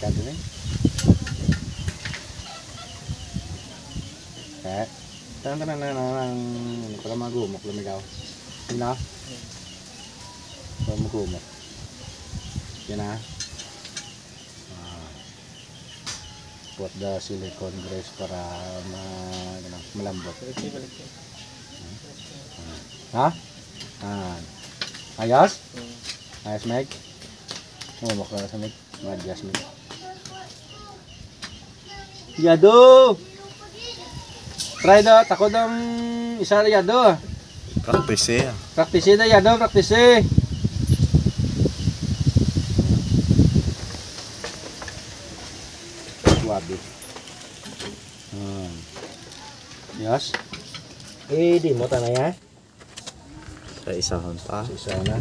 ka din eh. Kaya, tangan tangan na nang ano pala magumok lumigaw. Yun na. Pala magumok. Yun na. Ah. Put the silicone grease para ma, ano, malambot. Ha? Ah. Ayos? Ayos, Meg? Ngumok na sa Meg. Madyas, Meg. Yado! Try daw, tako daw isa na yado. Practice eh. Praktisi na yado, praktisi. Wabi. Hmm. Yes. Eh, di mo tanay ha? Sa isahon pa. Isa na.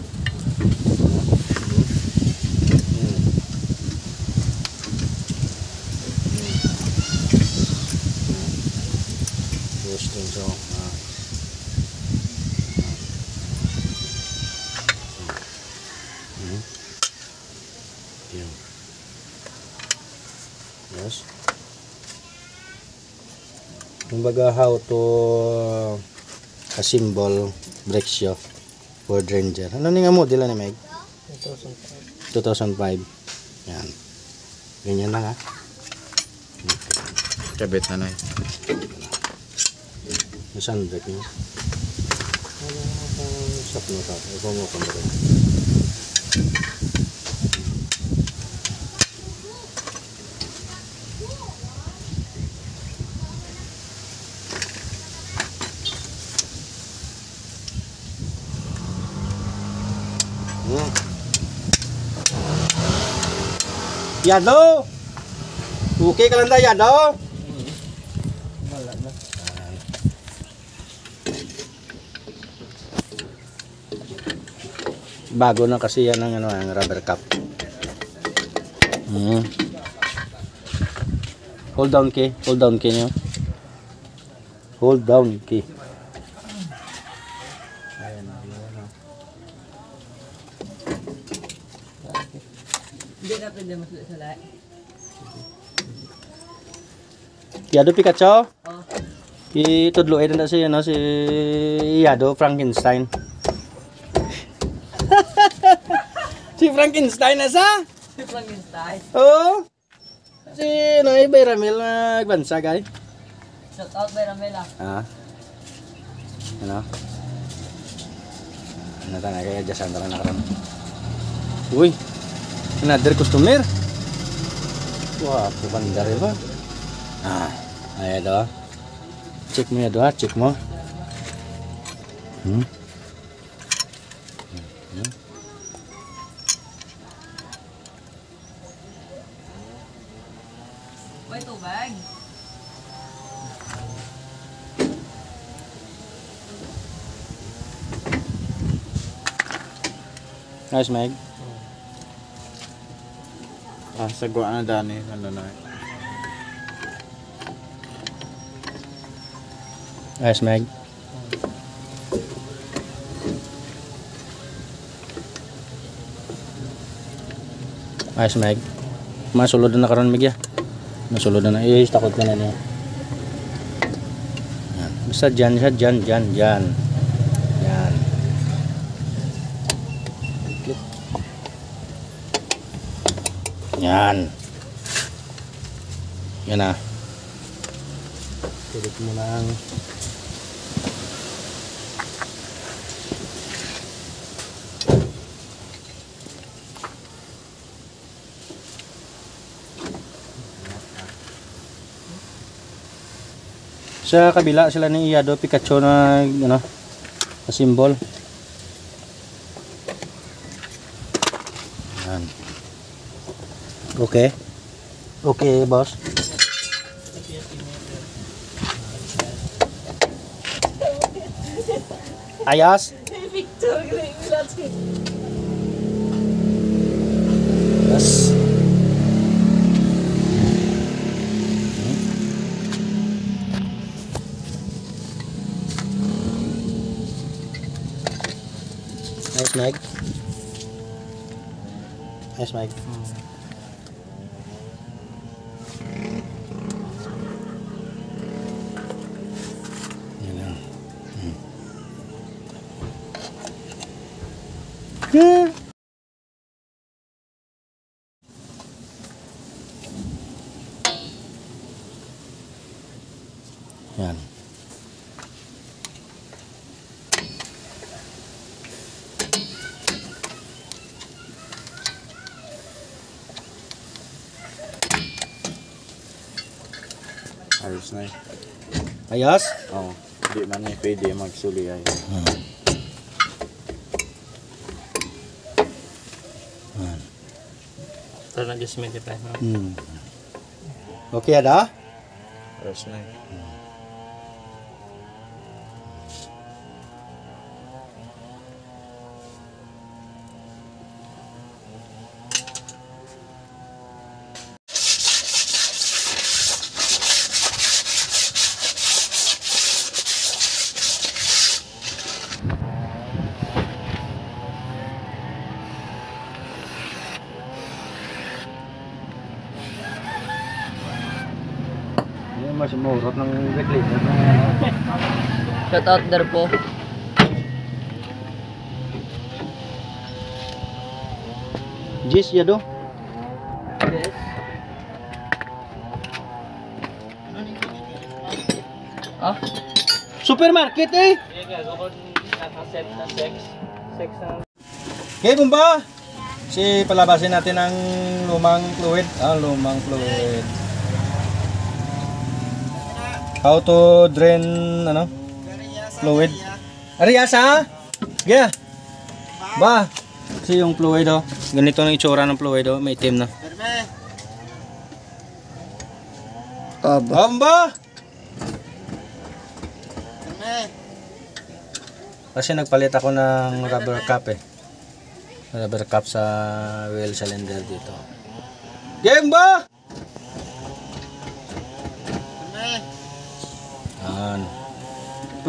Gusto so. Ah. Hmm. Yun. Yes. Kumbaga how to uh, assemble brake shoe Ford Ranger. Ano nga model ni Meg? 2005. Yan. Ganyan lang ha. Kabit na na eh. Sunbreak niya. Ano ang stop mo ka? Ikaw mo kung. Hmm. Yado! Okay ka lang da, Yado? Bago na kasi yan ang ano, ang rubber cup. Hmm. Hold down key, hold down key niyo. Hold down key. Yado Pikachu? Oh. Itudluin na siya no si Yado Frankenstein. Si Frankenstein na sa? Si Frankenstein. Oo. Si no Ibay Ramil nagbansa guy. Shout out by Ramela. Ah. Ano? Ano ta na kaya jasan tara na karon. Uy. Another customer. Wah, bukan dari ba? Ah, ayo do. Cek mo ya do, cek mo. Hmm. May Nice, Meg. Ah, sagwa na dani. Ano na. Nice, Meg. Nice, Meg. Masulod na karon Meg ya. Masulod na na. Eh, takot na na niya. Basta dyan dyan, dyan, dyan. Yan. Yan. Yan na. Pilit mo lang. Sa kabila sila ni Iyado Pikachu na ano, na symbol. Okay. Okay, boss. Ayos. Victor, galing natin. Yes. Nice, Meg. Nice, Meg. Yeah. Yan. Ayos na eh. Ayos? Oo. Hindi man eh pwede magsuli ay. Ito na adjustment pa. no? Hmm. Okay ada? Ayos na mas murot ng regulator. Shout out there po. Jis ya do? Ah? Supermarket eh! Okay, Bumba! Si palabasin natin ang lumang fluid. Ah, lumang fluid. How to drain, ano? Fluid. Arias, ha? Yeah. Ba? Kasi yung fluid, oh. Ganito ang itsura ng fluid, oh. May itim na. Aba. Bamba! Kasi nagpalit ako ng rubber cap eh. Rubber cap sa wheel cylinder dito. Game ba?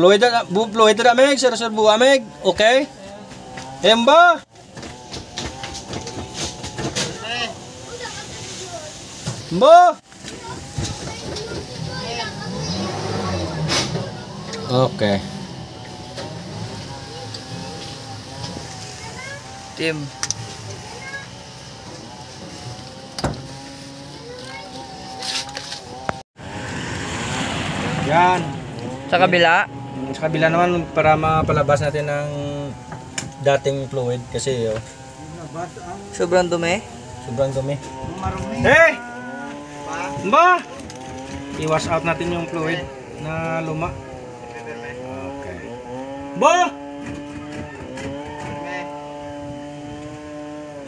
Fluid na, bu, fluid na amig, sir sir bu amig. Okay? Game ba? Ba? Okay. Team. Yan. Sa kabila. Sa kabila naman para mapalabas natin ng dating fluid kasi oh, Sobrang dumi. sobrang dumi. Hey! Ba? I-wash out natin yung fluid na luma. Okay. Ba?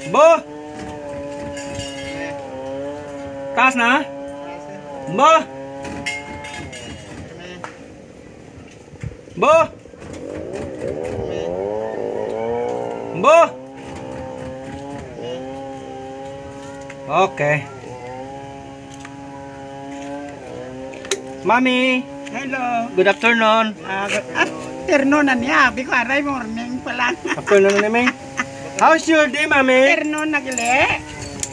Ba? Taas na? Ba? Ba? Ba? Okay. Mami, Hello. good afternoon. Uh, afternoon na niya. Biko aray morning pa lang. Afternoon na namin. How's your day, Mami? afternoon na gali.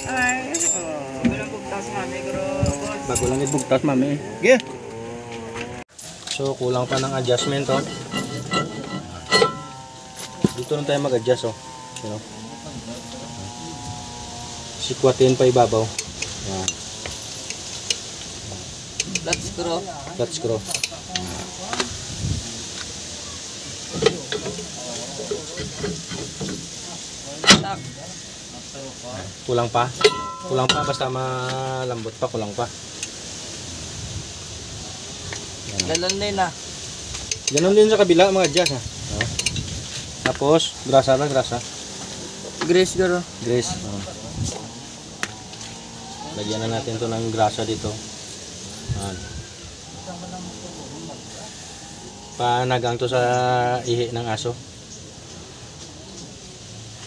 Ay, oh. Bago lang ibugtas, Mami. Yeah. So, kulang pa ng adjustment, oh. Dito lang tayo mag-adjust, oh. You know? Sikwatin pa ibabaw. Yan. Let's screw. Flat screw. Kulang pa. Kulang pa basta malambot pa, kulang pa. Ganun din ah. Ganon din sa kabila mga adjust ha. Oh. Tapos, grasa na, grasa. Grease garo. Grease. Oh. Lagyan na natin to ng grasa dito. Yan. Panagang to sa ihi ng aso.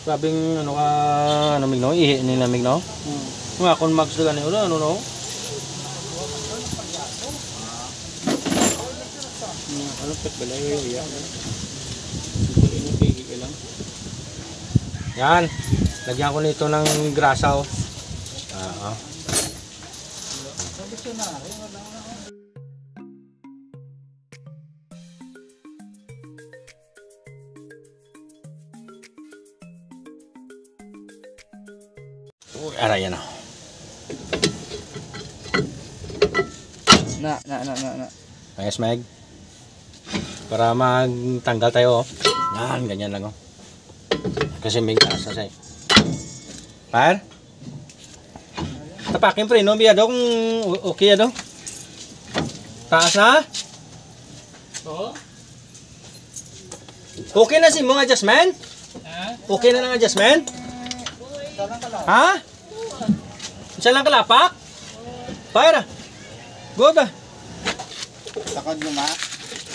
Grabing ano ka, ano migno, ihi ni na migno. Nga kung mags na ganito, ano no? Ano pet balay yung iya? Yan. Lagyan ko nito ng grasa oh. Ah, ah. Aray, yan o. Na, na, na, na, na. Ayos, Meg. Para magtanggal tayo, oh. Yan, ganyan lang, oh. Kasi may na siya, eh. Par? Tapakin pre, no? Biya daw kung okay daw. Taas na? Oo. Okay na si mong adjustment? Okay na ng adjustment? Ha? Isa lang kalapak? Para. Good ah. Takad luma.